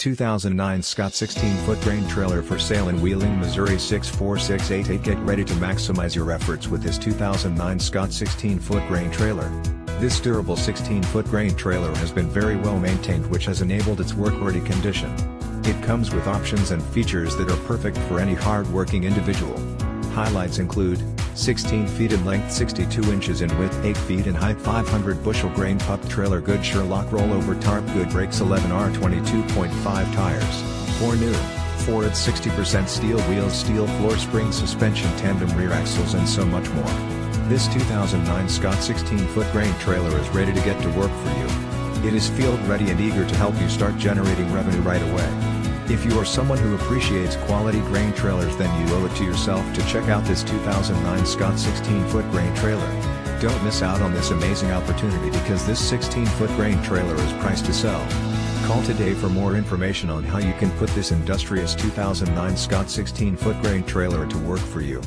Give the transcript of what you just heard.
2009 Scott 16-foot grain trailer for sale in Wheeling, Missouri 64688 Get ready to maximize your efforts with this 2009 Scott 16-foot grain trailer. This durable 16-foot grain trailer has been very well maintained which has enabled its work-ready condition. It comes with options and features that are perfect for any hard-working individual. Highlights include, 16 feet in length 62 inches in width 8 feet in height 500 bushel grain pup trailer good Shur-lok rollover tarp good brakes 11R 22.5 tires, 4 new, Ford 60% steel wheels steel floor spring suspension tandem rear axles and so much more. This 2009 Scott 16-foot grain trailer is ready to get to work for you. It is field ready and eager to help you start generating revenue right away. If you are someone who appreciates quality grain trailers then you owe it to yourself to check out this 2009 Scott 16-foot grain trailer. Don't miss out on this amazing opportunity because this 16-foot grain trailer is priced to sell. Call today for more information on how you can put this industrious 2009 Scott 16-foot grain trailer to work for you.